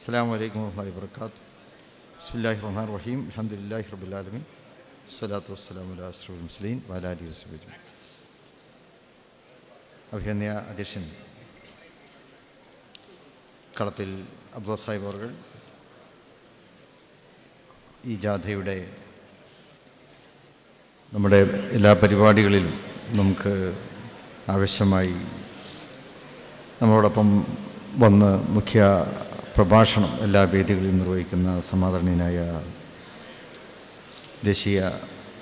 അസ്സാം വലൈക്കും വാഹി വർക്കാത്തു ബിസ്മില്ലാഹി റഹ്മാൻ റഹീം അലഹമുല്ലാഹി റബുലാലമീൻ സ്വലാത്തു വസ്സലാം അല മുസ്ലീൻ മുസ്ലിം വാലാലി വസ്ബിജു അഭിനന്ദ അധ്യക്ഷൻ കളത്തിൽ അബ്ദുൽ സാഹിബ് അവർ ഈ ജാഥയുടെ നമ്മുടെ എല്ലാ പരിപാടികളിലും നമുക്ക് ആവശ്യമായി നമ്മളോടൊപ്പം വന്ന് മുഖ്യ പ്രഭാഷണം എല്ലാ വേദികളിലും നിർവഹിക്കുന്ന സമാദരണീയനായ ദേശീയ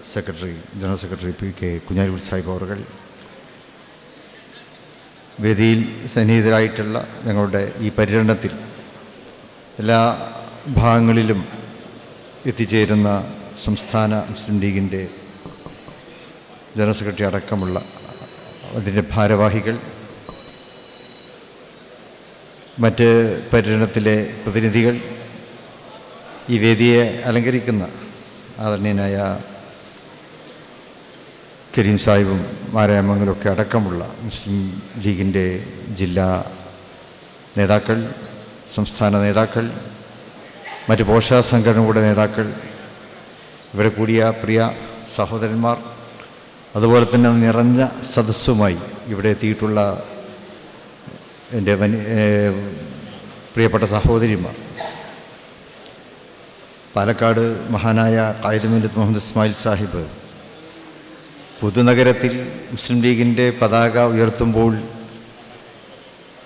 secretary general secretary P K Kunhalikutty Sahib അവർ വേദിയിൽ സന്നിഹിതരായിട്ടുള്ള ഞങ്ങളുടെ ഈ പര്യടനത്തിൽ എല്ലാ ഭാഗങ്ങളിലും എത്തിച്ചേരുന്ന സംസ്ഥാന മുസ്ലിം ലീഗിന്റെ ജനറൽ സെക്രട്ടറി അടക്കമുള്ള അതിന്റെ ഭാരവാഹികൾ മറ്റ് പര്യടനത്തിലെ പ്രതിനിധികൾ ഈ വേദിയെ അലങ്കരിക്കുന്ന ആദരണീയനായ കരീം സാഹിബും മാരായമംഗലൊക്കെ അടക്കമുള്ള മുസ്ലിം ലീഗിന്റെ ജില്ലാ നേതാക്കൾ സംസ്ഥാന നേതാക്കൾ മറ്റ് പോഷക സംഘടനകളുടെ നേതാക്കൾ ഇവിടെ കൂടിയ പ്രിയ സഹോദരന്മാർ അതുപോലെ തന്നെ നിറഞ്ഞ സദസ്സുമായി ഇവിടെ എത്തിയിട്ടുള്ള എന്റെ വനി പ്രിയപ്പെട്ട സഹോദരിമാർ പാലക്കാട് മഹാനായ കായിദമില്ലത്ത് മുഹമ്മദ് ഇസ്മായിൽ സാഹിബ് പുതുനഗരത്തിൽ മുസ്ലിം ലീഗിന്റെ പതാക ഉയർത്തുമ്പോൾ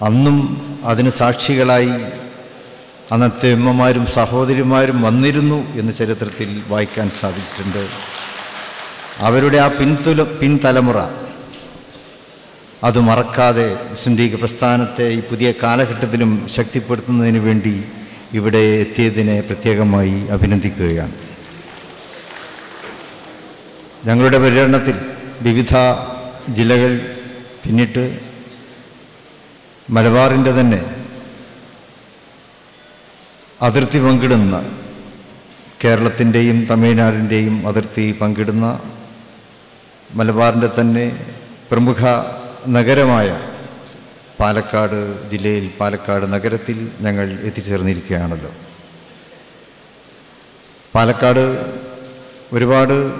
അന്നും അതിന് സാക്ഷികളായി അന്നത്തെ അമ്മമാരും സഹോദരിമാരും വന്നിരുന്നു എന്ന് ചരിത്രത്തിൽ വായിക്കാൻ സാധിച്ചിട്ടുണ്ട്. അവരുടെ ആ പിൻതുല പിൻതലമുറ അത് മറക്കാതെ മുസ്ലിം ലീഗ് പ്രസ്ഥാനത്തെ ഈ പുതിയ കാലഘട്ടത്തിലും ശക്തിപ്പെടുത്തുന്നതിന് വേണ്ടി ഇവിടെ എത്തിയതിനെ പ്രത്യേകമായി അഭിനന്ദിക്കുകയാണ്. ഞങ്ങളുടെ പര്യടനത്തിൽ വിവിധ ജില്ലകൾ പിന്നിട്ട് മലബാറിന്റെ തന്നെ അതിർത്തി പങ്കിടുന്ന കേരളത്തിന്റെയും തമിഴ്നാടിന്റെയും അതിർത്തി പങ്കിടുന്ന മലബാറിന്റെ തന്നെ പ്രമുഖ നഗരമായ പാലക്കാട് ജില്ലയിൽ പാലക്കാട് നഗരത്തിൽ ഞങ്ങൾ എത്തിച്ചേർന്നിരിക്കുകയാണല്ലോ. പാലക്കാട് ഒരുപാട്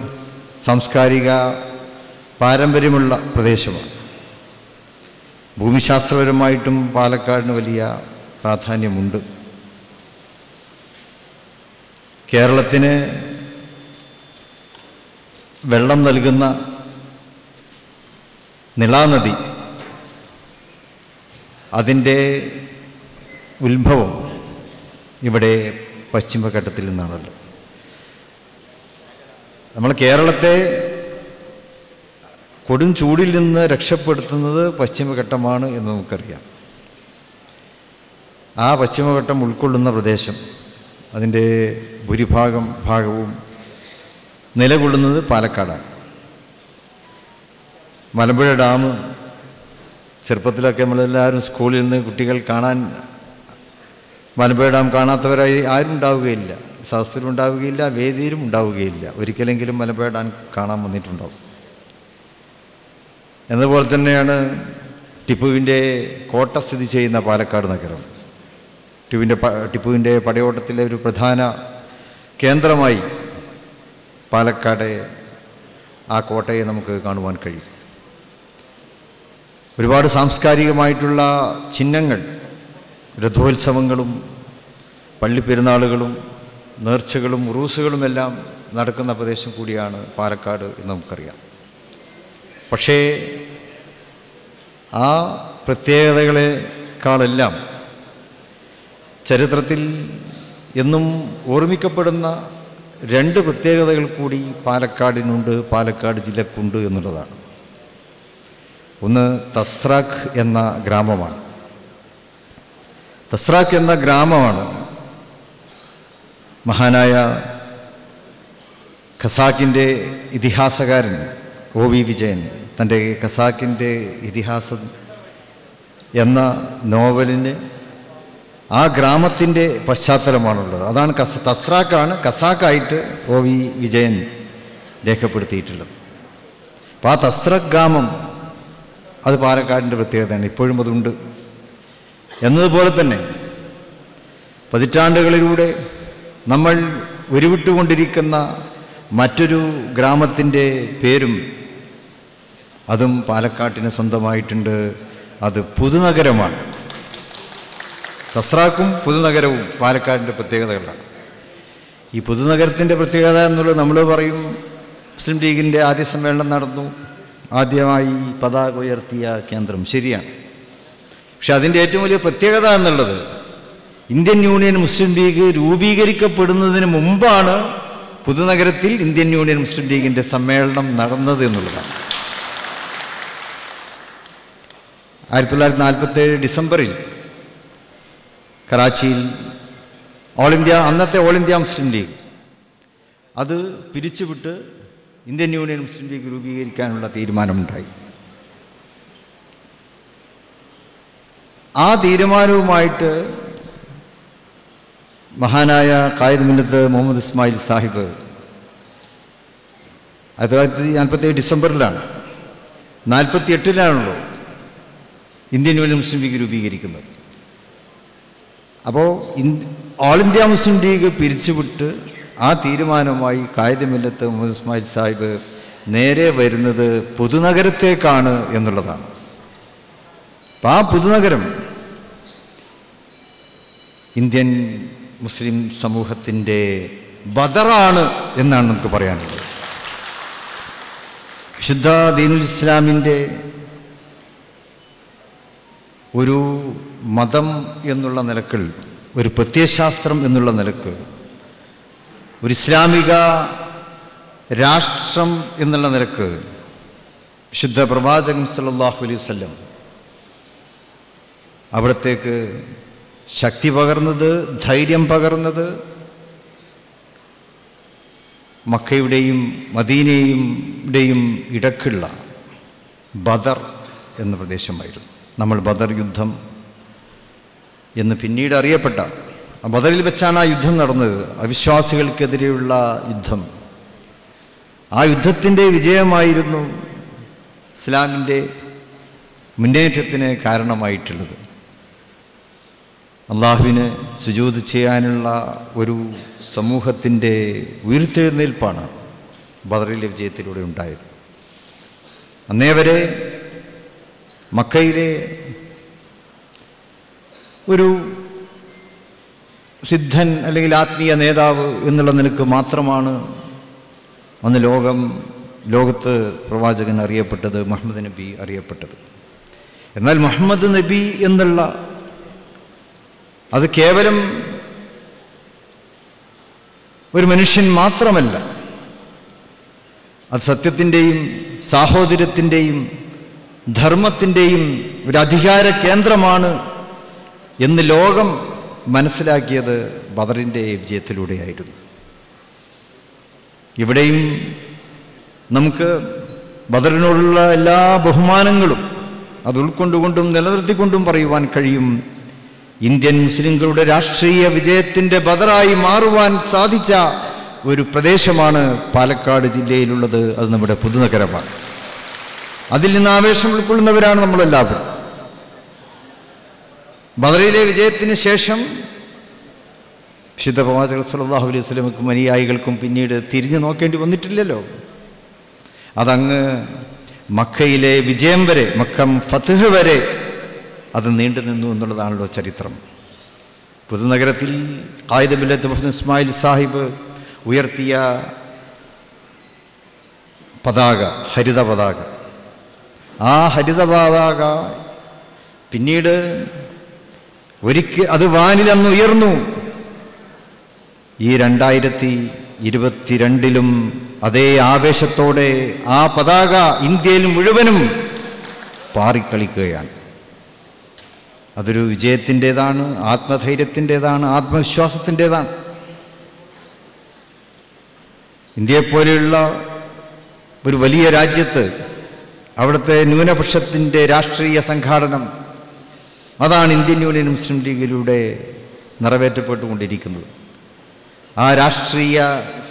സാംസ്കാരിക പാരമ്പര്യമുള്ള പ്രദേശമാണ്. ഭൂമിശാസ്ത്രപരമായിട്ടും പാലക്കാടിന് വലിയ പ്രാധാന്യമുണ്ട്. കേരളത്തിന് വെള്ളം നൽകുന്ന നിളാനദി അതിന്റെ ഉത്ഭവം ഇവിടെ പശ്ചിമഘട്ടത്തിൽ നിന്നാണല്ലോ. നമ്മൾ കേരളത്തെ കൊടും ചൂടിൽ നിന്ന് രക്ഷപ്പെടുത്തുന്നത് പശ്ചിമഘട്ടമാണ് എന്ന് നമുക്കറിയാം. ആ പശ്ചിമഘട്ടം ഉൾക്കൊള്ളുന്ന പ്രദേശം അതിന്റെ ഭൂരിഭാഗം ഭാഗവും നിലകൊള്ളുന്നത് പാലക്കാടാണ്. മലമ്പുഴ ഡാം ചെറുപ്പത്തിലൊക്കെ നമ്മളെല്ലാവരും സ്കൂളിൽ നിന്ന് കുട്ടികൾ കാണാൻ മലമ്പുഴ ഡാം കാണാത്തവരായി ആരും ഉണ്ടാവുകയില്ല. സദസ്സിലും ഉണ്ടാവുകയില്ല വേദിയിലും ഉണ്ടാവുകയില്ല. ഒരിക്കലെങ്കിലും മലമ്പുഴ ഡാം കാണാൻ വന്നിട്ടുണ്ടാവും. എന്നതുപോലെ തന്നെയാണ് ടിപ്പുവിന്റെ കോട്ട സ്ഥിതി ചെയ്യുന്ന പാലക്കാട് നഗരം. ടിപ്പുവിന്റെ ടിപ്പുവിന്റെ പടയോട്ടത്തിലെ ഒരു പ്രധാന കേന്ദ്രമായി പാലക്കാട് ആ കോട്ടയെ നമുക്ക് കാണുവാൻ കഴിയും. ഒരുപാട് സാംസ്കാരികമായിട്ടുള്ള ചിഹ്നങ്ങൾ രഥോത്സവങ്ങളും പള്ളിപ്പെരുന്നാളുകളും നേർച്ചകളും ഉറൂസുകളുമെല്ലാം നടക്കുന്ന പ്രദേശം കൂടിയാണ് പാലക്കാട് എന്ന് നമുക്കറിയാം. പക്ഷേ ആ പ്രത്യേകതകളെക്കാളെല്ലാം ചരിത്രത്തിൽ എന്നും ഓർമ്മിക്കപ്പെടുന്ന രണ്ട് പ്രത്യേകതകൾ കൂടി പാലക്കാടിനുണ്ട് പാലക്കാട് ജില്ലക്കുണ്ട് എന്നുള്ളതാണ്. ഒന്ന് തസ്രാഖ് എന്ന ഗ്രാമമാണ്. തസ്രാഖ് എന്ന ഗ്രാമമാണ് മഹാനായ ഖസാക്കിന്റെ ഇതിഹാസകാരൻ ഒ വി വിജയൻ. തന്റെ ഖസാക്കിന്റെ ഇതിഹാസം എന്ന നോവലിന് ആ ഗ്രാമത്തിന്റെ പശ്ചാത്തലമാണുള്ളത്. അതാണ് കസ തസ്രാക്കാണ് കസാക്കായിട്ട് ഒ വി വിജയൻ രേഖപ്പെടുത്തിയിട്ടുള്ളത്. അപ്പോൾ ആ തസ്രക് ഗ്രാമം അത് പാലക്കാടിന്റെ പ്രത്യേകതയാണ്. ഇപ്പോഴും അതുണ്ട്. എന്നതുപോലെ തന്നെ പതിറ്റാണ്ടുകളിലൂടെ നമ്മൾ ഉരുവിട്ടുകൊണ്ടിരിക്കുന്ന മറ്റൊരു ഗ്രാമത്തിന്റെ പേരും അതും പാലക്കാട്ടിന് സ്വന്തമായിട്ടുണ്ട്. അത് പുതുനഗരമാണ്. തസ്രാക്കും പുതുനഗരവും പാലക്കാടിന്റെ പ്രത്യേകതകളാണ്. ഈ പുതുനഗരത്തിന്റെ പ്രത്യേകത എന്നുള്ളത് നമ്മൾ പറയും മുസ്ലിം ലീഗിന്റെ ആദ്യ സമ്മേളനം നടന്നു. ആദ്യമായി പതാക ഉയർത്തിയ കേന്ദ്രം ശരിയാണ്. പക്ഷെ അതിന്റെ ഏറ്റവും വലിയ പ്രത്യേകത എന്നുള്ളത് ഇന്ത്യൻ യൂണിയൻ മുസ്ലിം ലീഗ് രൂപീകരിക്കപ്പെടുന്നതിന് മുമ്പാണ് പുതുനഗരത്തിൽ ഇന്ത്യൻ യൂണിയൻ മുസ്ലിം ലീഗിന്റെ സമ്മേളനം നടന്നത് എന്നുള്ളതാണ്. ആയിരത്തി തൊള്ളായിരത്തി നാൽപ്പത്തേഴ് ഡിസംബറിൽ കറാച്ചിയിൽ ഓൾ ഇന്ത്യ അന്നത്തെ ഓൾ ഇന്ത്യ മുസ്ലിം ലീഗ് അത് പിരിച്ചുവിട്ട് ഇന്ത്യൻ യൂണിയൻ മുസ്ലിം ലീഗ് രൂപീകരിക്കാനുള്ള തീരുമാനമുണ്ടായി. ആ തീരുമാനവുമായിട്ട് മഹാനായ കായിദ് മിന്നത്ത് മുഹമ്മദ് ഇസ്മായിൽ സാഹിബ് ആയിരത്തി തൊള്ളായിരത്തി നാൽപ്പത്തി ഡിസംബറിലാണ് നാൽപ്പത്തി എട്ടിലാണല്ലോ ഇന്ത്യൻ യൂണിയൻ മുസ്ലിം ലീഗ് രൂപീകരിക്കുന്നത്. അപ്പോൾ ഓൾ ഇന്ത്യ മുസ്ലിം ലീഗ് പിരിച്ചുവിട്ട് ആ തീരുമാനവുമായി കായതമില്ലത്ത് മുഹമ്മദ് ഇസ്മായിൽ സാഹിബ് നേരെ വരുന്നത് പുതുനഗരത്തേക്കാണ് എന്നുള്ളതാണ്. അപ്പം ആ പുതുനഗരം ഇന്ത്യൻ മുസ്ലിം സമൂഹത്തിന്റെ ബദറാണ് എന്നാണ് നമുക്ക് പറയാനുള്ളത്. വിശുദ്ധ ദീനുൽ ഇസ്ലാമിന്റെ ഒരു മതം എന്നുള്ള നിലക്കിൽ ഒരു പ്രത്യയശാസ്ത്രം എന്നുള്ള നിലയ്ക്ക് ഒരു ഇസ്ലാമിക രാഷ്ട്രം എന്നുള്ള നിരക്ക് വിശുദ്ധ പ്രവാചകൻ സല്ലാഹു അലൈഹി വല്ലം അവിടത്തേക്ക് ശക്തി പകർന്നത് ധൈര്യം പകർന്നത് മക്കയുടെയും മദീനയുടെയും ഇടക്കുള്ള ബദർ എന്ന പ്രദേശമായിരുന്നു. നമ്മൾ ബദർ യുദ്ധം എന്ന് പിന്നീട് അറിയപ്പെട്ട ബദറിൽ വെച്ചാണ് ആ യുദ്ധം നടന്നത്. അവിശ്വാസികൾക്കെതിരെയുള്ള യുദ്ധം. ആ യുദ്ധത്തിന്റെ വിജയമായിരുന്നു ഇസ്ലാമിന്റെ മുന്നേറ്റത്തിന് കാരണമായിട്ടുള്ളത്. അള്ളാഹുവിന് സുജൂത് ചെയ്യാനുള്ള ഒരു സമൂഹത്തിന്റെ ഉയർത്തെഴുന്നേൽപ്പാണ് ബദറിലെ വിജയത്തിലൂടെ ഉണ്ടായത്. അന്നേ വരെ മക്കയിലെ ഒരു സിദ്ധൻ അല്ലെങ്കിൽ ആത്മീയ നേതാവ് എന്നുള്ള നിലയ്ക്ക് മാത്രമാണ് അന്ന് ലോകം ലോകത്ത് പ്രവാചകൻ അറിയപ്പെട്ടത് മുഹമ്മദ് നബി അറിയപ്പെട്ടത്. എന്നാൽ മുഹമ്മദ് നബി എന്നുള്ള അത് കേവലം ഒരു മനുഷ്യൻ മാത്രമല്ല. അത് സത്യത്തിന്റെയും സാഹോദര്യത്തിന്റെയും ധർമ്മത്തിന്റെയും ഒരു അധികാര കേന്ദ്രമാണ് എന്ന് ലോകം മനസ്സിലാക്കിയത് ബദറിന്റെ വിജയത്തിലൂടെയായിരുന്നു. ഇവിടെയും നമുക്ക് ബദറിനോടുള്ള എല്ലാ ബഹുമാനങ്ങളും അത് ഉൾക്കൊണ്ടുകൊണ്ടും നിലനിർത്തിക്കൊണ്ടും പറയുവാൻ കഴിയും. ഇന്ത്യൻ മുസ്ലിങ്ങളുടെ രാഷ്ട്രീയ വിജയത്തിന്റെ ബദറായി മാറുവാൻ സാധിച്ച ഒരു പ്രദേശമാണ് പാലക്കാട് ജില്ലയിലുള്ളത്. അത് നമ്മുടെ പുതുനഗരമാണ്. അതിൽ നിന്ന് ആവേശം ഉൾക്കൊള്ളുന്നവരാണ് നമ്മളെല്ലാവരും. ബദറിലെ വിജയത്തിന് ശേഷം വിശുദ്ധ പ്രവാചകർ സല്ലല്ലാഹു അലൈഹി വസല്ലമക്കും അനുയായികൾക്കും പിന്നീട് തിരിഞ്ഞു നോക്കേണ്ടി വന്നിട്ടില്ലല്ലോ. അതങ്ങ് മക്കയിലെ വിജയം വരെ മക്കം ഫത്ഹ് വരെ അത് നീണ്ടു നിന്നു എന്നുള്ളതാണല്ലോ ചരിത്രം. പുതുനഗരത്തിൽ കായിദബില്ലത്ത് മുഹമ്മദ് ഇസ്മായിൽ സാഹിബ് ഉയർത്തിയ പതാക ഹരിത പതാക. ആ ഹരിത പതാക പിന്നീട് ഒരിക്കൽ അത് വാനിലന്ന് ഉയർന്നു. ഈ രണ്ടായിരത്തി ഇരുപത്തിരണ്ടിലും അതേ ആവേശത്തോടെ ആ പതാക ഇന്ത്യയിൽ മുഴുവനും പാറിക്കളിക്കുകയാണ്. അതൊരു വിജയത്തിന്റെതാണ് ആത്മധൈര്യത്തിന്റെതാണ് ആത്മവിശ്വാസത്തിന്റെതാണ്. ഇന്ത്യയെപ്പോലെയുള്ള ഒരു വലിയ രാജ്യത്ത് അവിടുത്തെ ന്യൂനപക്ഷത്തിന്റെ രാഷ്ട്രീയ സംഘാടനം അതാണ് ഇന്ത്യൻ യൂണിയൻ മുസ്ലിം ലീഗിലൂടെ നിറവേറ്റപ്പെട്ടുകൊണ്ടിരിക്കുന്നത്. ആ രാഷ്ട്രീയ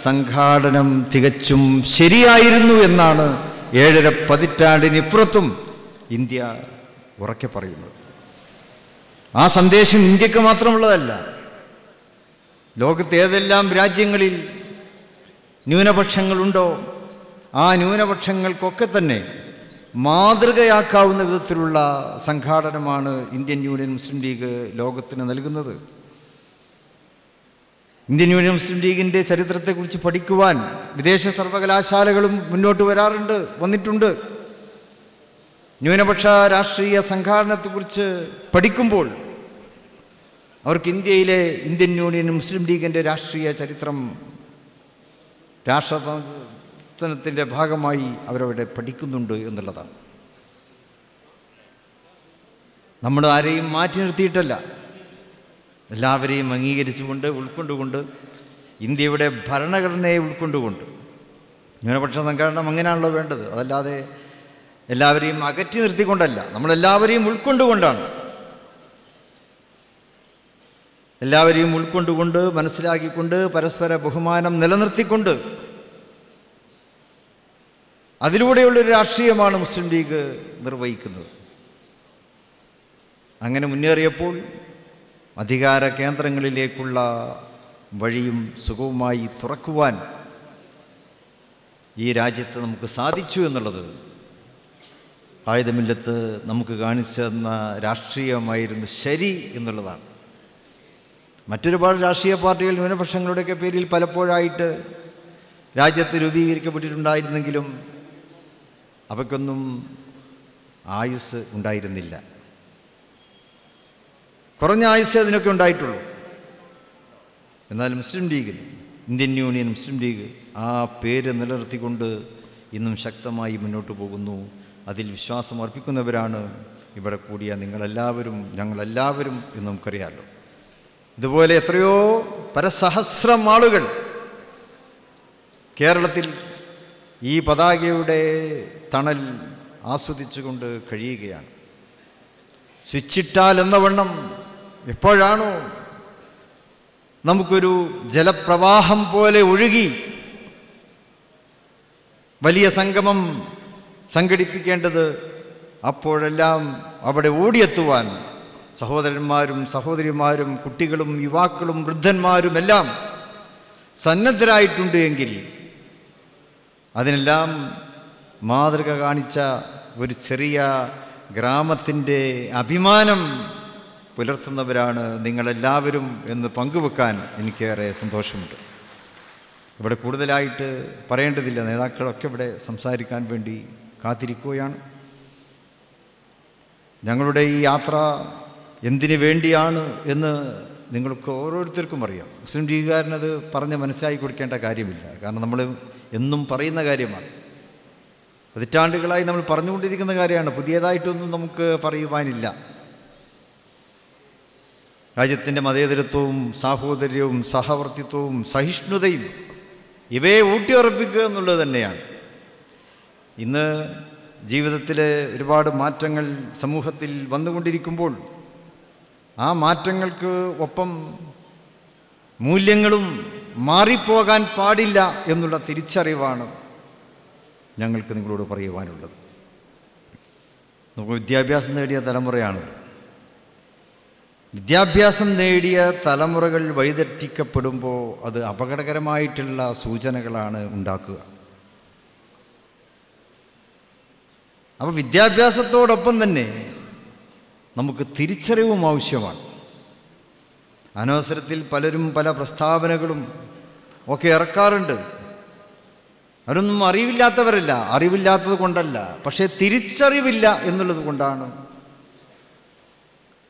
സംഘാടനം തികച്ചും ശരിയായിരുന്നു എന്നാണ് ഏഴര പതിറ്റാണ്ടിനിപ്പുറത്തും ഇന്ത്യ ഉറക്കെ പറയുന്നത്. ആ സന്ദേശം ഇന്ത്യയ്ക്ക് മാത്രമുള്ളതല്ല ലോകത്തെ ഏതെല്ലാം രാജ്യങ്ങളിൽ ന്യൂനപക്ഷങ്ങളുണ്ടോ ആ ന്യൂനപക്ഷങ്ങൾക്കൊക്കെ തന്നെ മാതൃകയാക്കാവുന്ന വിധത്തിലുള്ള സംഘാടനമാണ് ഇന്ത്യൻ യൂണിയൻ മുസ്ലിം ലീഗ് ലോകത്തിന് നൽകുന്നത്. ഇന്ത്യൻ യൂണിയൻ മുസ്ലിം ലീഗിന്റെ ചരിത്രത്തെക്കുറിച്ച് പഠിക്കുവാൻ വിദേശ സർവകലാശാലകളും മുന്നോട്ട് വരാറുണ്ട് വന്നിട്ടുണ്ട്. ന്യൂനപക്ഷ രാഷ്ട്രീയ സംഘാടനത്തെക്കുറിച്ച് പഠിക്കുമ്പോൾ അവർക്ക് ഇന്ത്യയിലെ ഇന്ത്യൻ യൂണിയൻ മുസ്ലിം ലീഗിന്റെ രാഷ്ട്രീയ ചരിത്രം രാഷ്ട്രതന്ത്രത്തിന്റെ ഭാഗമായി അവരവിടെ പഠിക്കുന്നുണ്ട് എന്നുള്ളതാണ്. നമ്മൾ ആരെയും മാറ്റി നിർത്തിയിട്ടല്ല. എല്ലാവരെയും അംഗീകരിച്ചുകൊണ്ട് ഉൾക്കൊണ്ടുകൊണ്ട് ഇന്ത്യയുടെ ഭരണഘടനയെ ഉൾക്കൊണ്ടുകൊണ്ട്. ന്യൂനപക്ഷ സംഘടന അങ്ങനെയാണല്ലോ വേണ്ടത്. അതല്ലാതെ എല്ലാവരെയും അകറ്റി നിർത്തിക്കൊണ്ടല്ല. നമ്മളെല്ലാവരെയും ഉൾക്കൊണ്ടുകൊണ്ടാണ്. എല്ലാവരെയും ഉൾക്കൊണ്ടുകൊണ്ട് മനസ്സിലാക്കിക്കൊണ്ട് പരസ്പര ബഹുമാനം നിലനിർത്തിക്കൊണ്ട് അതിലൂടെയുള്ളൊരു രാഷ്ട്രീയമാണ് മുസ്ലിം ലീഗ് നിർവഹിക്കുന്നത്. അങ്ങനെ മുന്നേറിയപ്പോൾ അധികാര കേന്ദ്രങ്ങളിലേക്കുള്ള വഴിയും സുഖവുമായി തുറക്കുവാൻ ഈ രാജ്യത്ത് നമുക്ക് സാധിച്ചു എന്നുള്ളത് ആയുധമില്ലത്ത് നമുക്ക് കാണിച്ചു തന്ന രാഷ്ട്രീയമായിരുന്നു ശരി എന്നുള്ളതാണ്. മറ്റൊരുപാട് രാഷ്ട്രീയ പാർട്ടികൾ ന്യൂനപക്ഷങ്ങളുടെയൊക്കെ പേരിൽ പലപ്പോഴായിട്ട് രാജ്യത്ത് രൂപീകരിക്കപ്പെട്ടിട്ടുണ്ടായിരുന്നെങ്കിലും അവയ്ക്കൊന്നും ആയുസ് ഉണ്ടായിരുന്നില്ല. കുറഞ്ഞ ആയുസ് അതിനൊക്കെ ഉണ്ടായിട്ടുള്ളൂ. എന്നാൽ മുസ്ലിം ലീഗ് ഇന്ത്യൻ യൂണിയൻ മുസ്ലിം ലീഗ് ആ പേര് നിലനിർത്തിക്കൊണ്ട് ഇന്നും ശക്തമായി മുന്നോട്ട് പോകുന്നു. അതിൽ വിശ്വാസം അർപ്പിക്കുന്നവരാണ് ഇവിടെ കൂടിയ നിങ്ങളെല്ലാവരും ഞങ്ങളെല്ലാവരും എന്ന് നമുക്കറിയാമല്ലോ ഇതുപോലെ എത്രയോ പരസഹസ്രം ആളുകൾ കേരളത്തിൽ ഈ പതാകയുടെ തണൽ ആസ്വദിച്ചുകൊണ്ട് കഴിയുകയാണ്. സ്വിച്ചിട്ടാൽ എന്ന വണ്ണം എപ്പോഴാണോ നമുക്കൊരു ജലപ്രവാഹം പോലെ ഒഴുകി വലിയ സംഗമം സംഘടിപ്പിക്കേണ്ടത് അപ്പോഴെല്ലാം അവിടെ ഓടിയെത്തുവാൻ സഹോദരന്മാരും സഹോദരിമാരും കുട്ടികളും യുവാക്കളും വൃദ്ധന്മാരും എല്ലാം സന്നദ്ധരായിട്ടുണ്ട് എങ്കിൽ അതിനെല്ലാം മാതൃക കാണിച്ച ഒരു ചെറിയ ഗ്രാമത്തിന്റെ അഭിമാനം പുലർത്തുന്നവരാണ് നിങ്ങളെല്ലാവരും എന്ന് പങ്കുവെക്കാൻ എനിക്കേറെ സന്തോഷമുണ്ട്. ഇവിടെ കൂടുതലായിട്ട് പറയേണ്ടതില്ല. നേതാക്കളൊക്കെ ഇവിടെ സംസാരിക്കാൻ വേണ്ടി കാത്തിരിക്കുകയാണ്. ഞങ്ങളുടെ ഈ യാത്ര എന്തിനു വേണ്ടിയാണ് എന്ന് നിങ്ങൾക്ക് ഓരോരുത്തർക്കും അറിയാം. മുസ്ലിം ലീഗുകാരനത് പറഞ്ഞ് മനസ്സിലാക്കി കൊടുക്കേണ്ട കാര്യമില്ല. കാരണം നമ്മൾ എന്നും പറയുന്ന കാര്യമാണ്. പതിറ്റാണ്ടുകളായി നമ്മൾ പറഞ്ഞുകൊണ്ടിരിക്കുന്ന കാര്യമാണ്. പുതിയതായിട്ടൊന്നും നമുക്ക് പറയുവാനില്ല. രാജ്യത്തിന്റെ മതേതരത്വവും സാഹോദര്യവും സഹവർത്തിത്വവും സഹിഷ്ണുതയും ഇവയെ ഊട്ടിയുറപ്പിക്കുക എന്നുള്ളത് തന്നെയാണ്. ഇന്ന് ജീവിതത്തിൽ ഒരുപാട് മാറ്റങ്ങൾ സമൂഹത്തിൽ വന്നുകൊണ്ടിരിക്കുമ്പോൾ ആ മാറ്റങ്ങൾക്ക് ഒപ്പം മൂല്യങ്ങളും മാറിപ്പോകാൻ പാടില്ല എന്നുള്ള തിരിച്ചറിവാണ് ഞങ്ങൾക്ക് നിങ്ങളോട് പറയുവാനുള്ളത്. നമുക്ക് വിദ്യാഭ്യാസം നേടിയ തലമുറയാണ്. വിദ്യാഭ്യാസം നേടിയ തലമുറകൾ വഴിതെറ്റിക്കപ്പെടുമ്പോൾ അത് അപകടകരമായിട്ടുള്ള സൂചനകളാണ് ഉണ്ടാക്കുക. അപ്പോൾ വിദ്യാഭ്യാസത്തോടൊപ്പം തന്നെ നമുക്ക് തിരിച്ചറിവും ആവശ്യമാണ്. അനവസരത്തിൽ പലരും പല പ്രസ്താവനകളും ഒക്കെ ഇറക്കാറുണ്ട്. അവരൊന്നും അറിവില്ലാത്തവരല്ല. അറിവില്ലാത്തത് കൊണ്ടല്ല. പക്ഷേ തിരിച്ചറിവില്ല എന്നുള്ളത് കൊണ്ടാണ്.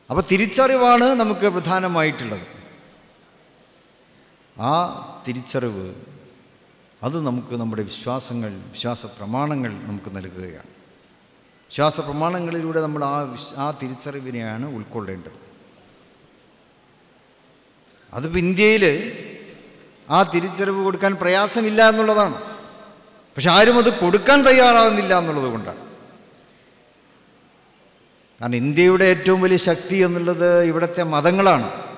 അപ്പോൾ തിരിച്ചറിവാണ് നമുക്ക് പ്രധാനമായിട്ടുള്ളത്. ആ തിരിച്ചറിവ് അത് നമുക്ക് നമ്മുടെ വിശ്വാസങ്ങൾ വിശ്വാസ പ്രമാണങ്ങൾ നമുക്ക് നൽകുകയാണ്. വിശ്വാസ പ്രമാണങ്ങളിലൂടെ നമ്മൾ ആ ആ തിരിച്ചറിവിനെയാണ് ഉൾക്കൊള്ളേണ്ടത്. അതിപ്പോൾ ഇന്ത്യയിൽ ആ തിരിച്ചറിവ് കൊടുക്കാൻ പ്രയാസമില്ല എന്നുള്ളതാണ്. പക്ഷെ ആരും അത് കൊടുക്കാൻ തയ്യാറാവുന്നില്ല എന്നുള്ളത് കൊണ്ടാണ്. കാരണം ഇന്ത്യയുടെ ഏറ്റവും വലിയ ശക്തി എന്നുള്ളത് ഇവിടുത്തെ മതങ്ങളാണ്.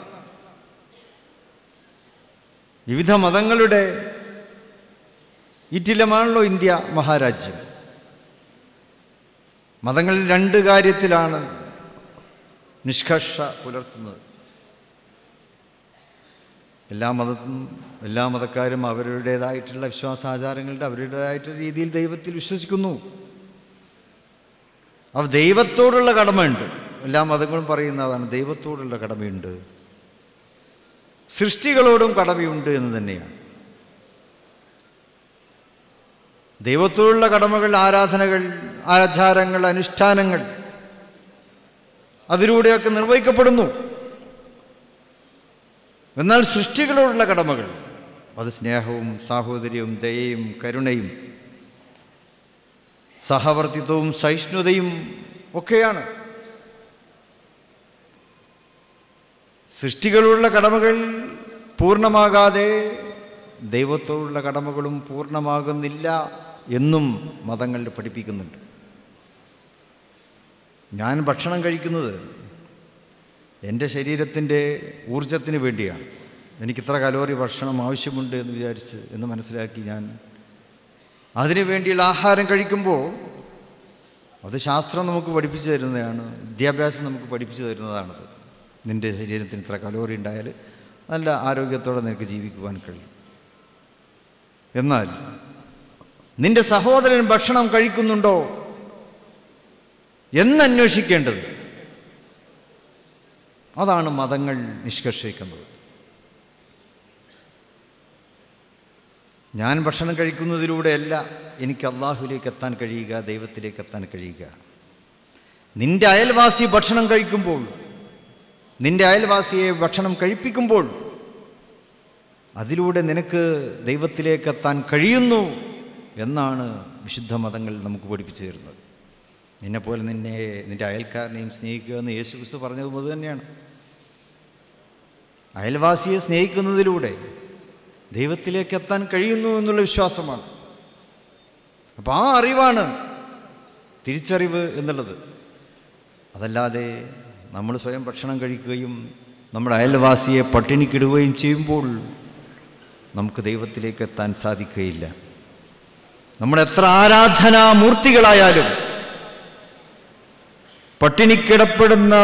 വിവിധ മതങ്ങളുടെ ഇറ്റിലമാണല്ലോ ഇന്ത്യ മഹാരാജ്യം. മതങ്ങളിൽ രണ്ട് കാര്യത്തിലാണ് നിഷ്കർഷ പുലർത്തുന്നത്. എല്ലാ മതത്തിനും എല്ലാ മതക്കാരും അവരുടേതായിട്ടുള്ള വിശ്വാസാചാരങ്ങളുടെ അവരുടേതായിട്ടുള്ള രീതിയിൽ ദൈവത്തിൽ വിശ്വസിക്കുന്നു. അപ്പോൾ ദൈവത്തോടുള്ള കടമയുണ്ട്. എല്ലാ മതങ്ങളും പറയുന്നതാണ് ദൈവത്തോടുള്ള കടമയുണ്ട്. സൃഷ്ടികളോടും കടമയുണ്ട് എന്ന് തന്നെയാണ്. ദൈവത്തോടുള്ള കടമകൾ ആരാധനകൾ ആചാരങ്ങൾ അനുഷ്ഠാനങ്ങൾ അതിലൂടെയൊക്കെ നിർവഹിക്കപ്പെടുന്നു. എന്നാൽ സൃഷ്ടികളോടുള്ള കടമകൾ. അത് സ്നേഹവും സാഹോദര്യവും ദയയും കരുണയും സഹവർത്തിത്വവും സഹിഷ്ണുതയും ഒക്കെയാണ്. സൃഷ്ടികളോടുള്ള കടമകൾ പൂർണമാകാതെ ദൈവത്തോടുള്ള കടമകളും പൂർണമാകുന്നില്ല എന്നും മതങ്ങളിൽ പഠിപ്പിക്കുന്നുണ്ട്. ഞാൻ ഭക്ഷണം കഴിക്കുന്നത് എന്റെ ശരീരത്തിന്റെ ഊർജത്തിന് വേണ്ടിയാണ്. എനിക്ക് എനിക്കിത്ര കലോറി ഭക്ഷണം ആവശ്യമുണ്ട് എന്ന് വിചാരിച്ച് എന്ന് മനസ്സിലാക്കി ഞാൻ അതിനു വേണ്ടിയുള്ള ആഹാരം കഴിക്കുമ്പോൾ അത് ശാസ്ത്രം നമുക്ക് പഠിപ്പിച്ചു തരുന്നതാണ് വിദ്യാഭ്യാസം നമുക്ക് പഠിപ്പിച്ചു തരുന്നതാണത്. നിന്റെ ശരീരത്തിന് ഇത്ര കലോറി ഉണ്ടായാൽ നല്ല ആരോഗ്യത്തോടെ നിനക്ക് ജീവിക്കുവാൻ കഴിയും. എന്നാൽ നിന്റെ സഹോദരൻ ഭക്ഷണം കഴിക്കുന്നുണ്ടോ എന്നന്വേഷിക്കേണ്ടത് അതാണ് മതങ്ങൾ നിഷ്കർഷിക്കുന്നത്. ഞാൻ ഭക്ഷണം കഴിക്കുന്നതിലൂടെയല്ല എനിക്ക് അള്ളാഹുലേക്ക് എത്താൻ കഴിയുക ദൈവത്തിലേക്ക് എത്താൻ കഴിയുക. നിന്റെ അയൽവാസി ഭക്ഷണം കഴിക്കുമ്പോൾ നിന്റെ അയൽവാസിയെ ഭക്ഷണം കഴിപ്പിക്കുമ്പോൾ അതിലൂടെ നിനക്ക് ദൈവത്തിലേക്ക് എത്താൻ കഴിയുന്നു എന്നാണ് വിശുദ്ധ മതങ്ങൾ നമുക്ക് പഠിപ്പിച്ചു തരുന്നത്. നിന്നെപ്പോലെ നിന്നെ നിന്റെ അയൽക്കാരനെയും സ്നേഹിക്കുക എന്ന് യേശു ക്രിസ്തു പറഞ്ഞത് അത് തന്നെയാണ്. അയൽവാസിയെ സ്നേഹിക്കുന്നതിലൂടെ ദൈവത്തിലേക്ക് എത്താൻ കഴിയുന്നു എന്നുള്ള വിശ്വാസമാണ്. അപ്പോൾ ആ അറിവാണ് തിരിച്ചറിവ് എന്നുള്ളത്. അതല്ലാതെ നമ്മൾ സ്വയം ഭക്ഷണം കഴിക്കുകയും നമ്മുടെ അയൽവാസിയെ പട്ടിണിക്കിടുകയും ചെയ്യുമ്പോൾ നമുക്ക് ദൈവത്തിലേക്ക് എത്താൻ സാധിക്കുകയില്ല. നമ്മൾ എത്ര ആരാധനാമൂർത്തികളായാലും പട്ടിണിക്കിടപ്പെടുന്ന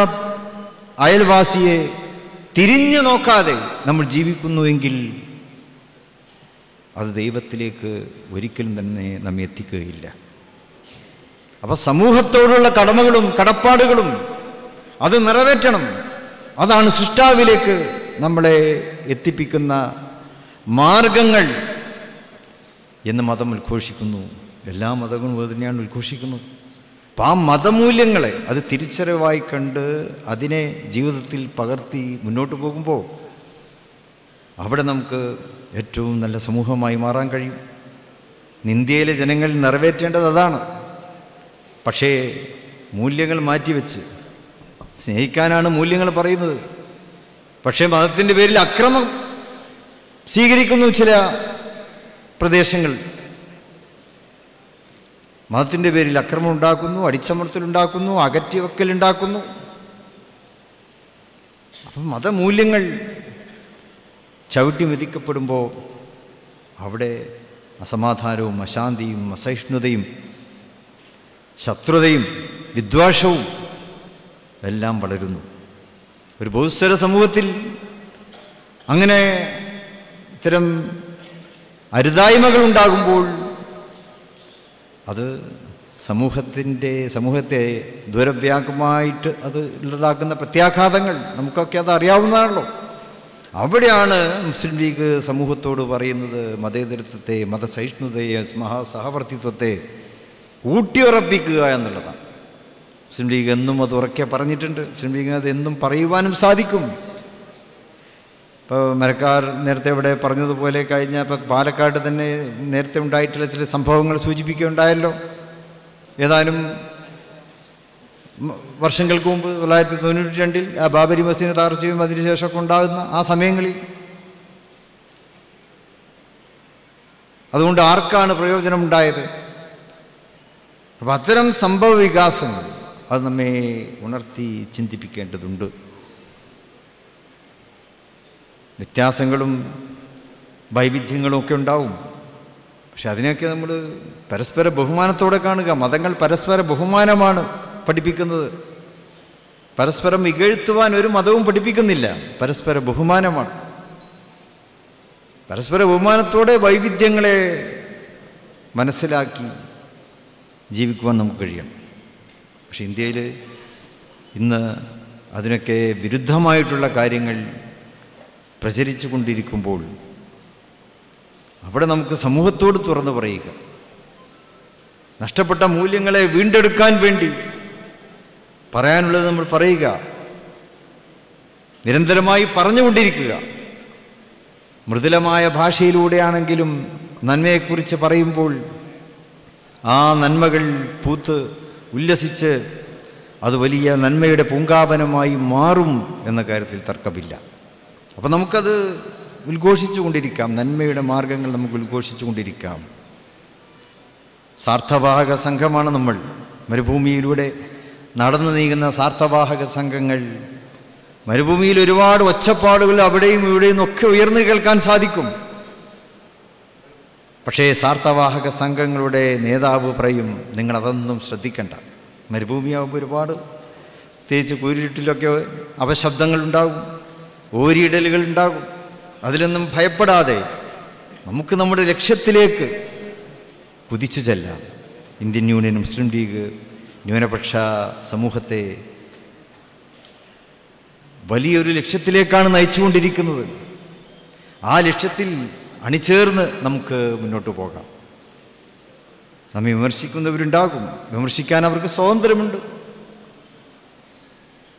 അയൽവാസിയെ തിരിഞ്ഞു നോക്കാതെ നമ്മൾ ജീവിക്കുന്നുവെങ്കിൽ അത് ദൈവത്തിലേക്ക് ഒരിക്കലും തന്നെ നമ്മെ എത്തിക്കുകയില്ല. അപ്പോൾ സമൂഹത്തോടുള്ള കടമകളും കടപ്പാടുകളും അത് നിറവേറ്റണം. അതാണ് സൃഷ്ടാവിലേക്ക് നമ്മളെ എത്തിപ്പിക്കുന്ന മാർഗങ്ങൾ എന്ന് മതം ഉദ്ഘോഷിക്കുന്നു. എല്ലാ മതങ്ങളും അത് തന്നെയാണ് ഉദ്ഘോഷിക്കുന്നത്. അപ്പം ആ മതമൂല്യങ്ങളെ അത് തിരിച്ചറിവായി കണ്ട് അതിനെ ജീവിതത്തിൽ പകർത്തി മുന്നോട്ട് പോകുമ്പോൾ അവിടെ നമുക്ക് ഏറ്റവും നല്ല സമൂഹമായി മാറാൻ കഴിയും. ഇന്ത്യയിലെ ജനങ്ങൾ നിറവേറ്റേണ്ടത് അതാണ്. പക്ഷേ മൂല്യങ്ങൾ മാറ്റിവെച്ച് സ്നേഹിക്കാനാണ് മൂല്യങ്ങൾ പറയുന്നത്. പക്ഷേ മതത്തിന്റെ പേരിൽ അക്രമം സ്വീകരിക്കുന്നു ചില പ്രദേശങ്ങൾ. മതത്തിന്റെ പേരിൽ അക്രമം ഉണ്ടാക്കുന്നു അടിച്ചമർത്തലുണ്ടാക്കുന്നു അകറ്റിവെക്കലുണ്ടാക്കുന്നു അപ്പം മതമൂല്യങ്ങൾ ചവിട്ടി മെതിക്കപ്പെടുമ്പോൾ അവിടെ അസമാധാനവും അശാന്തിയും അസഹിഷ്ണുതയും ശത്രുതയും വിദ്വേഷവും എല്ലാം വളരുന്നു. ഒരു ബഹുസ്വര സമൂഹത്തിൽ അങ്ങനെ ഇത്തരം അരുതായ്മകൾ ഉണ്ടാകുമ്പോൾ അത് സമൂഹത്തിന്റെ സമൂഹത്തെ ദുരവ്യാപകമായിട്ട് അത് ഉണ്ടാക്കുന്ന പ്രത്യാഘാതങ്ങൾ നമുക്കൊക്കെ അത് അറിയാവുന്നതാണല്ലോ. അവിടെയാണ് മുസ്ലിം ലീഗ് സമൂഹത്തോട് പറയുന്നത് മതേതരത്വത്തെ മതസഹിഷ്ണുതയെ മഹാ സഹവർത്തിത്വത്തെ ഊട്ടിയുറപ്പിക്കുക എന്നുള്ളതാണ്. മുസ്ലിം ലീഗ് എന്നും അത് ഉറക്കെ പറഞ്ഞിട്ടുണ്ട്. മുസ്ലിം ലീഗിന് അത് എന്നും പറയുവാനും സാധിക്കും. ഇപ്പോൾ മരക്കാർ നേരത്തെ ഇവിടെ പറഞ്ഞതുപോലെ കഴിഞ്ഞ ഇപ്പോൾ പാലക്കാട് തന്നെ നേരത്തെ ഉണ്ടായിട്ടുള്ള ചില സംഭവങ്ങൾ സൂചിപ്പിക്കുകയുണ്ടായല്ലോ. ഏതാനും വർഷങ്ങൾക്ക് മുമ്പ് തൊള്ളായിരത്തി തൊണ്ണൂറ്റി രണ്ടിൽ ആ ബാബരി മസീനെ താർച്ചയും അതിനുശേഷമൊക്കെ ഉണ്ടാകുന്ന ആ സമയങ്ങളിൽ. അതുകൊണ്ട് ആർക്കാണ് പ്രയോജനമുണ്ടായത്? അപ്പം അത്തരം സംഭവ വികാസങ്ങൾ അത് നമ്മെ ഉണർത്തി ചിന്തിപ്പിക്കേണ്ടതുണ്ട്. വ്യത്യാസങ്ങളും വൈവിധ്യങ്ങളും ഒക്കെ ഉണ്ടാവും. പക്ഷെ അതിനെയൊക്കെ നമ്മൾ പരസ്പര ബഹുമാനത്തോടെ കാണുക. മതങ്ങൾ പരസ്പര ബഹുമാനമാണ് പഠിപ്പിക്കുന്നത്. പരസ്പരം ഇകഴ്ത്തുവാൻ ഒരു മതവും പഠിപ്പിക്കുന്നില്ല. പരസ്പര ബഹുമാനമാണ്. പരസ്പര ബഹുമാനത്തോടെ വൈവിധ്യങ്ങളെ മനസ്സിലാക്കി ജീവിക്കുവാൻ നമുക്ക് കഴിയണം. പക്ഷെ ഇന്ത്യയിൽ ഇന്ന് അതിനൊക്കെ വിരുദ്ധമായിട്ടുള്ള കാര്യങ്ങൾ പ്രചരിച്ചു കൊണ്ടിരിക്കുമ്പോൾ അവിടെ നമുക്ക് സമൂഹത്തോട് തുറന്നു പറയുക. നഷ്ടപ്പെട്ട മൂല്യങ്ങളെ വീണ്ടെടുക്കാൻ വേണ്ടി പറയാനുള്ളത് നമ്മൾ പറയുക. നിരന്തരമായി പറഞ്ഞുകൊണ്ടിരിക്കുക. മൃദുലമായ ഭാഷയിലൂടെയാണെങ്കിലും നന്മയെക്കുറിച്ച് പറയുമ്പോൾ ആ നന്മകൾ പൂത്ത് ഉല്ലസിച്ച് അത് വലിയ നന്മയുടെ പൂങ്കാവനമായി മാറും എന്ന കാര്യത്തിൽ തർക്കമില്ല. അപ്പം നമുക്കത് ഉദ്ഘോഷിച്ചു കൊണ്ടിരിക്കാം നന്മയുടെ മാർഗങ്ങൾ നമുക്ക് ഉദ്ഘോഷിച്ചു കൊണ്ടിരിക്കാം സാർത്ഥവാഹക സംഘമാണ് നമ്മൾ. മരുഭൂമിയിലൂടെ നടന്നു നീങ്ങുന്ന സാർത്ഥവാഹക സംഘങ്ങൾ. മരുഭൂമിയിൽ ഒരുപാട് ഒച്ചപ്പാടുകൾ അവിടെയും ഇവിടെയും ഒക്കെ ഉയർന്നു കേൾക്കാൻ സാധിക്കും. പക്ഷേ സാർത്ഥവാഹക സംഘങ്ങളുടെ നേതാവ് പറയും നിങ്ങളതൊന്നും ശ്രദ്ധിക്കണ്ട. മരുഭൂമിയാകുമ്പോൾ ഒരുപാട് പ്രത്യേകിച്ച് കൂരിട്ടിലൊക്കെ അപശബ്ദങ്ങൾ ഉണ്ടാകും ഓരിയിടലുകൾ ഉണ്ടാകും. അതിലൊന്നും ഭയപ്പെടാതെ നമുക്ക് നമ്മുടെ ലക്ഷ്യത്തിലേക്ക് കുതിച്ചു ചെല്ലാം. ഇന്ത്യൻ യൂണിയൻ മുസ്ലിം ലീഗ് ന്യൂനപക്ഷ സമൂഹത്തെ വലിയൊരു ലക്ഷ്യത്തിലേക്കാണ് നയിച്ചുകൊണ്ടിരിക്കുന്നത്. ആ ലക്ഷ്യത്തിൽ അണിചേർന്ന് നമുക്ക് മുന്നോട്ട് പോകാം. നമ്മെ വിമർശിക്കുന്നവരുണ്ടാകും. വിമർശിക്കാൻ അവർക്ക് സ്വാതന്ത്ര്യമുണ്ട്.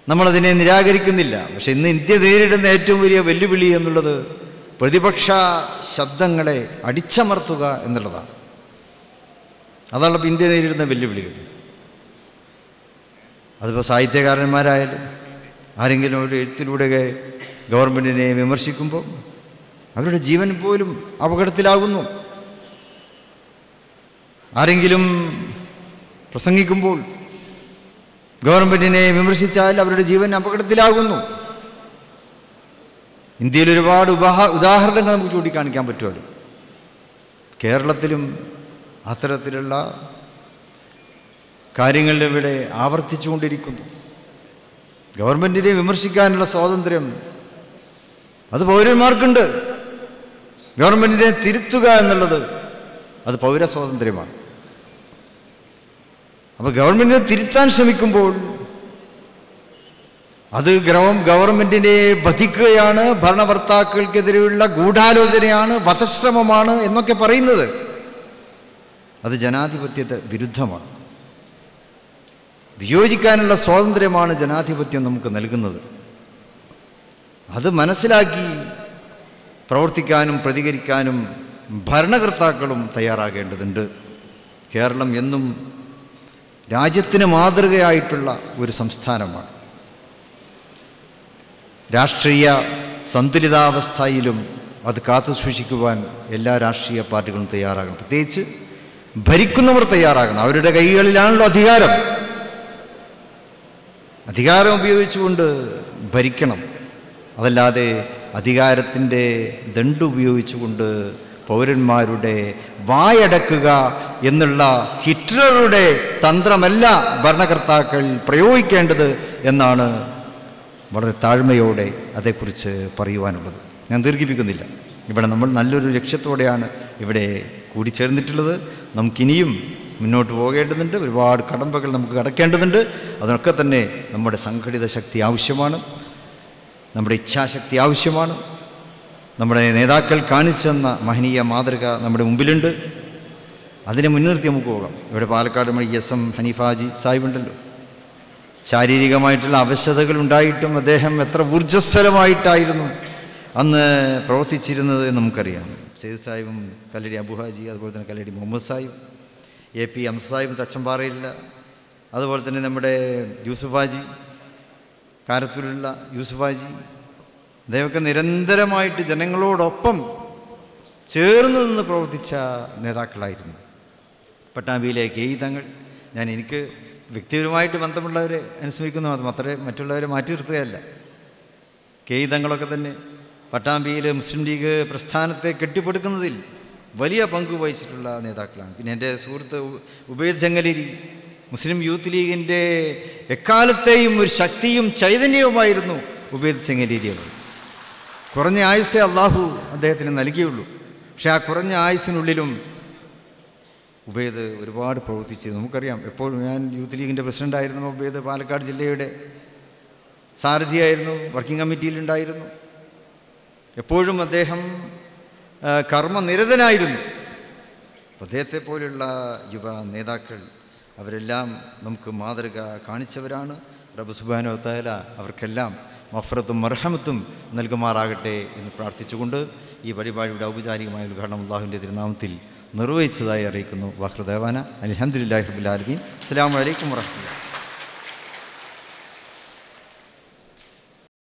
നമ്മളതിനെ നിരാകരിക്കുന്നില്ല. പക്ഷെ ഇന്ന് ഇന്ത്യ നേരിടുന്ന ഏറ്റവും വലിയ വെല്ലുവിളി എന്നുള്ളത് പ്രതിപക്ഷ ശബ്ദങ്ങളെ അടിച്ചമർത്തുക എന്നുള്ളതാണ്. അതാണ് ഇപ്പോൾ ഇന്ത്യ നേരിടുന്ന വെല്ലുവിളികൾ. അതിപ്പോൾ സാഹിത്യകാരന്മാരായാലും ആരെങ്കിലും ഒരു എഴുത്തിലൂടെയൊക്കെ ഗവൺമെന്റിനെ വിമർശിക്കുമ്പോൾ അവരുടെ ജീവൻ പോലും അപകടത്തിലാകുന്നു. ആരെങ്കിലും പ്രസംഗിക്കുമ്പോൾ ഗവൺമെന്റിനെ വിമർശിച്ചാൽ അവരുടെ ജീവൻ അപകടത്തിലാകുന്നു. ഇന്ത്യയിൽ ഒരുപാട് ഉപാഹ ഉദാഹരണങ്ങൾ നമുക്ക് ചൂണ്ടിക്കാണിക്കാൻ പറ്റുമല്ലോ. കേരളത്തിലും അത്തരത്തിലുള്ള കാര്യങ്ങളിലിവിടെ ആവർത്തിച്ചുകൊണ്ടിരിക്കുന്നു. ഗവൺമെന്റിനെ വിമർശിക്കാനുള്ള സ്വാതന്ത്ര്യം അത് പൗരന്മാർക്കുണ്ട്. ഗവൺമെന്റിനെ തിരുത്തുക എന്നുള്ളത് അത് പൗരസ്വാതന്ത്ര്യമാണ്. അപ്പോൾ ഗവൺമെന്റിനെ തിരുത്താൻ ശ്രമിക്കുമ്പോൾ അത് ഗവൺമെന്റിനെ വധിക്കുകയാണ് ഭരണകർത്താക്കൾക്കെതിരെയുള്ള ഗൂഢാലോചനയാണ് വധശ്രമമാണ് എന്നൊക്കെ പറയുന്നത്. അത് ജനാധിപത്യത്തെ വിരുദ്ധമാണ്. വിയോജിക്കാനുള്ള സ്വാതന്ത്ര്യമാണ് ജനാധിപത്യം നമുക്ക് നൽകുന്നത്. അത് മനസ്സിലാക്കി പ്രവർത്തിക്കാനും പ്രതികരിക്കാനും ഭരണകർത്താക്കളും തയ്യാറാകേണ്ടതുണ്ട്. കേരളം എന്നും രാജ്യത്തിന് മാതൃകയായിട്ടുള്ള ഒരു സംസ്ഥാനമാണ്. രാഷ്ട്രീയ സന്തുലിതാവസ്ഥയിലും അത് കാത്തു സൂക്ഷിക്കുവാൻ എല്ലാ രാഷ്ട്രീയ പാർട്ടികളും തയ്യാറാകണം. പ്രത്യേകിച്ച് ഭരിക്കുന്നവർ തയ്യാറാകണം. അവരുടെ കൈകളിലാണല്ലോ അധികാരം. അധികാരം ഉപയോഗിച്ചുകൊണ്ട് ഭരിക്കണം. അതല്ലാതെ അധികാരത്തിന്റെ ദണ്ട് ഉപയോഗിച്ചുകൊണ്ട് പൗരന്മാരുടെ വായടക്കുക എന്നുള്ള ഹിറ്റ്ലറുടെ തന്ത്രമല്ല ഭരണകർത്താക്കൾ പ്രയോഗിക്കേണ്ടത് എന്നാണ് വളരെ താഴ്മയോടെ അതേക്കുറിച്ച് പറയുവാനുള്ളത്. ഞാൻ ദീർഘിപ്പിക്കുന്നില്ല. ഇവിടെ നമ്മൾ നല്ലൊരു ലക്ഷ്യത്തോടെയാണ് ഇവിടെ കൂടിച്ചേർന്നിട്ടുള്ളത്. നമുക്കിനിയും മുന്നോട്ട് പോകേണ്ടതുണ്ട്. ഒരുപാട് കടമ്പകൾ നമുക്ക് കടക്കേണ്ടതുണ്ട്. അതിനൊക്കെ തന്നെ നമ്മുടെ സംഘടിത ശക്തി ആവശ്യമാണ്. നമ്മുടെ ഇച്ഛാശക്തി ആവശ്യമാണ്. നമ്മുടെ നേതാക്കൾ കാണിച്ചെന്ന മഹനീയ മാതൃക നമ്മുടെ മുമ്പിലുണ്ട്. അതിനെ മുൻനിർത്തി നമുക്ക് പോകാം. ഇവിടെ പാലക്കാട് നമ്മുടെ എസ് എം ഹനീഫാജി സാഹിബുണ്ടല്ലോ. ശാരീരികമായിട്ടുള്ള അവശതകൾ ഉണ്ടായിട്ടും അദ്ദേഹം എത്ര ഊർജസ്വലമായിട്ടായിരുന്നു അന്ന് പ്രവർത്തിച്ചിരുന്നത് എന്ന് നമുക്കറിയാം. സെയ്ദ് സാഹിബും കല്ലടി അബുഹാജി അതുപോലെ തന്നെ കല്ലടി മുഹമ്മദ് സാഹിബ് എ പി അംസ സാഹിബ് തച്ചമ്പാറയില്ല അതുപോലെ തന്നെ നമ്മുടെ യൂസുഫാജി കാരത്തൂരിലുള്ള യൂസുഫാജി അദ്ദേഹമൊക്കെ നിരന്തരമായിട്ട് ജനങ്ങളോടൊപ്പം ചേർന്ന് നിന്ന് പ്രവർത്തിച്ച നേതാക്കളായിരുന്നു. പട്ടാമ്പിയിലെ കെ തങ്ങൾ. ഞാൻ എനിക്ക് വ്യക്തിപരമായിട്ട് ബന്ധമുള്ളവരെ അനുസ്മരിക്കുന്നു. അത് മാത്രമേ മറ്റുള്ളവരെ മാറ്റി നിർത്തുകയല്ല. കെ തങ്ങളൊക്കെ തന്നെ പട്ടാമ്പിയിലെ മുസ്ലിം ലീഗ് പ്രസ്ഥാനത്തെ കെട്ടിപ്പടുക്കുന്നതിൽ വലിയ പങ്ക് വഹിച്ചിട്ടുള്ള നേതാക്കളാണ്. പിന്നെ എന്റെ സുഹൃത്ത് ഉബൈദ് ചെങ്ങലേരി മുസ്ലിം യൂത്ത് ലീഗിന്റെ എക്കാലത്തെയും ഒരു ശക്തിയും ചൈതന്യവുമായിരുന്നു ഉബൈദ് ചെങ്ങലേരി കുറഞ്ഞ ആയുസ്സേ അള്ളാഹു അദ്ദേഹത്തിന് നൽകിയുള്ളൂ. പക്ഷെ ആ കുറഞ്ഞ ആയുസ്സിനുള്ളിലും ഉബേദ് ഒരുപാട് പ്രവർത്തിച്ചു. നമുക്കറിയാം എപ്പോഴും ഞാൻ യൂത്ത് ലീഗിന്റെ പ്രസിഡന്റായിരുന്നു ഉബേദ് പാലക്കാട് ജില്ലയുടെ സാരഥിയായിരുന്നു വർക്കിംഗ് കമ്മിറ്റിയിലുണ്ടായിരുന്നു എപ്പോഴും അദ്ദേഹം കർമ്മനിരതനായിരുന്നു. അദ്ദേഹത്തെ പോലെയുള്ള യുവ നേതാക്കൾ അവരെല്ലാം നമുക്ക് മാതൃക കാണിച്ചവരാണ്. റബ്ബ് സുബാനോ താല അവർക്കെല്ലാം മഫറത്തും മർഹമത്തും നൽകുമാറാകട്ടെ എന്ന് പ്രാർത്ഥിച്ചുകൊണ്ട് ഈ പരിപാടിയുടെ ഔപചാരികമായ ഉദ്ഘാടനം അള്ളാഹുവിന്റെ തിരുനാമത്തിൽ നിർവഹിച്ചതായി അറിയിക്കുന്നു. വഹ്രദേവാന അലഹമുല്ലാ അസ്സാം വലൈക്കും വർഹമുല്ല